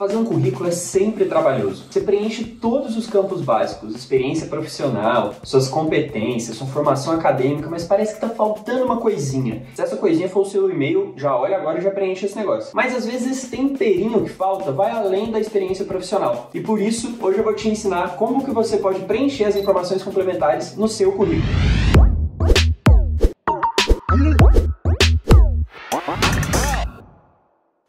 Fazer um currículo é sempre trabalhoso. Você preenche todos os campos básicos, experiência profissional, suas competências, sua formação acadêmica, mas parece que tá faltando uma coisinha. Se essa coisinha for o seu e-mail, já olha agora e já preenche esse negócio. Mas às vezes esse temperinho que falta vai além da experiência profissional. E por isso, hoje eu vou te ensinar como que você pode preencher as informações complementares no seu currículo.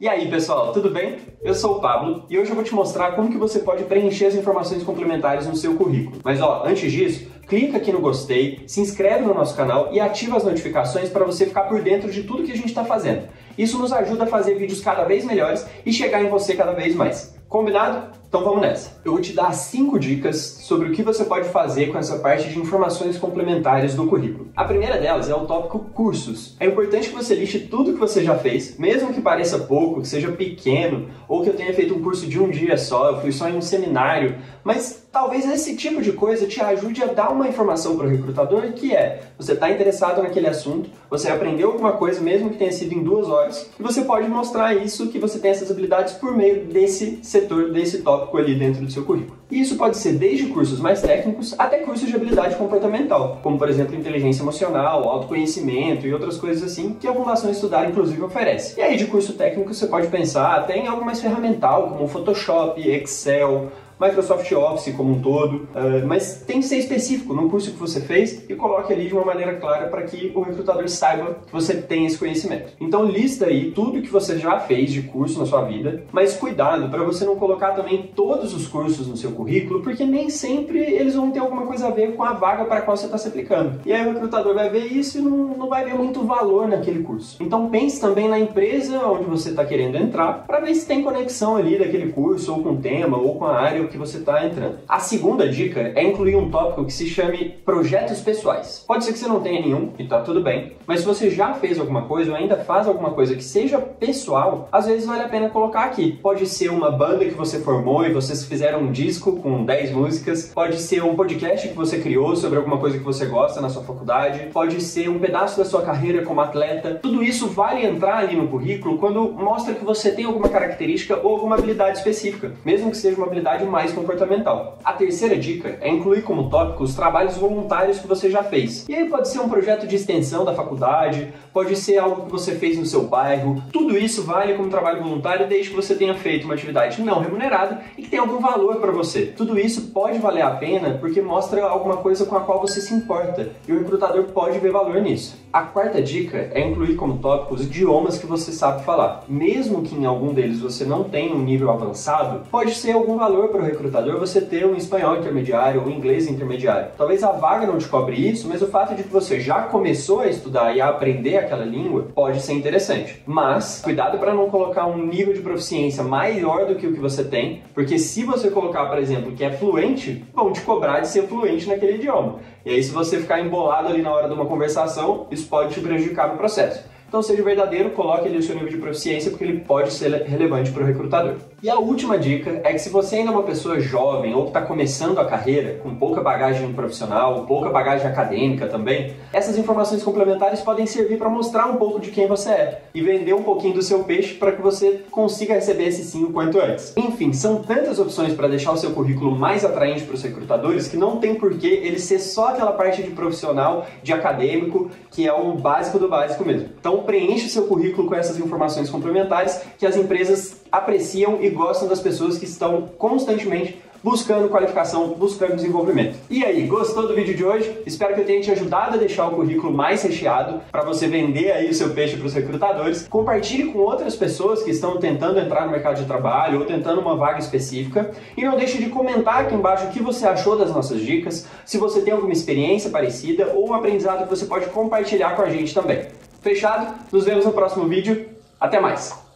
E aí pessoal, tudo bem? Eu sou o Pablo e hoje eu vou te mostrar como que você pode preencher as informações complementares no seu currículo. Mas ó, antes disso, clica aqui no gostei, se inscreve no nosso canal e ativa as notificações para você ficar por dentro de tudo que a gente está fazendo. Isso nos ajuda a fazer vídeos cada vez melhores e chegar em você cada vez mais. Combinado? Então vamos nessa. Eu vou te dar cinco dicas sobre o que você pode fazer com essa parte de informações complementares do currículo. A primeira delas é o tópico cursos. É importante que você liste tudo que você já fez, mesmo que pareça pouco, que seja pequeno, ou que eu tenha feito um curso de um dia só, eu fui só em um seminário, mas talvez esse tipo de coisa te ajude a dar uma informação para o recrutador que é, você está interessado naquele assunto, você aprendeu alguma coisa, mesmo que tenha sido em duas horas, e você pode mostrar isso, que você tem essas habilidades por meio desse setor, desse tópico tópico ali dentro do seu currículo. E isso pode ser desde cursos mais técnicos até cursos de habilidade comportamental, como por exemplo inteligência emocional, autoconhecimento e outras coisas assim que a Fundação Estudar inclusive oferece. E aí de curso técnico você pode pensar até em algo mais ferramental, como Photoshop, Excel, Microsoft Office como um todo, uh, mas tem que ser específico no curso que você fez e coloque ali de uma maneira clara para que o recrutador saiba que você tem esse conhecimento. Então lista aí tudo que você já fez de curso na sua vida, mas cuidado para você não colocar também todos os cursos no seu currículo, porque nem sempre eles vão ter alguma coisa a ver com a vaga para a qual você está se aplicando. E aí o recrutador vai ver isso e não, não vai ver muito valor naquele curso. Então pense também na empresa onde você está querendo entrar para ver se tem conexão ali daquele curso ou com o tema ou com a área que você está entrando. A segunda dica é incluir um tópico que se chame projetos pessoais. Pode ser que você não tenha nenhum e tá tudo bem, mas se você já fez alguma coisa ou ainda faz alguma coisa que seja pessoal, às vezes vale a pena colocar aqui. Pode ser uma banda que você formou e vocês fizeram um disco com 10 músicas, pode ser um podcast que você criou sobre alguma coisa que você gosta na sua faculdade, pode ser um pedaço da sua carreira como atleta. Tudo isso vale entrar ali no currículo quando mostra que você tem alguma característica ou alguma habilidade específica, mesmo que seja uma habilidade mais mais comportamental. A terceira dica é incluir como tópico os trabalhos voluntários que você já fez. E aí pode ser um projeto de extensão da faculdade, pode ser algo que você fez no seu bairro. Tudo isso vale como trabalho voluntário desde que você tenha feito uma atividade não remunerada e que tenha algum valor para você. Tudo isso pode valer a pena porque mostra alguma coisa com a qual você se importa e o recrutador pode ver valor nisso. A quarta dica é incluir como tópico os idiomas que você sabe falar. Mesmo que em algum deles você não tenha um nível avançado, pode ser algum valor para o recrutador você ter um espanhol intermediário um inglês intermediário. Talvez a vaga não te cobre isso, mas o fato de que você já começou a estudar e a aprender aquela língua pode ser interessante. Mas cuidado para não colocar um nível de proficiência maior do que o que você tem, porque se você colocar, por exemplo, que é fluente, vão te cobrar de ser fluente naquele idioma. E aí se você ficar embolado ali na hora de uma conversação, isso pode te prejudicar no processo. Então seja verdadeiro, coloque ali o seu nível de proficiência porque ele pode ser relevante para o recrutador. E a última dica é que se você ainda é uma pessoa jovem ou que está começando a carreira, com pouca bagagem profissional, pouca bagagem acadêmica também, essas informações complementares podem servir para mostrar um pouco de quem você é e vender um pouquinho do seu peixe para que você consiga receber esse sim o quanto antes. Enfim, são tantas opções para deixar o seu currículo mais atraente para os recrutadores que não tem por que ele ser só aquela parte de profissional, de acadêmico, que é o básico do básico mesmo. Então preenche o seu currículo com essas informações complementares que as empresas apreciam e gostam das pessoas que estão constantemente buscando qualificação, buscando desenvolvimento. E aí, gostou do vídeo de hoje? Espero que eu tenha te ajudado a deixar o currículo mais recheado para você vender aí o seu peixe para os recrutadores. Compartilhe com outras pessoas que estão tentando entrar no mercado de trabalho ou tentando uma vaga específica e não deixe de comentar aqui embaixo o que você achou das nossas dicas, se você tem alguma experiência parecida ou um aprendizado que você pode compartilhar com a gente também. Fechado? Nos vemos no próximo vídeo. Até mais!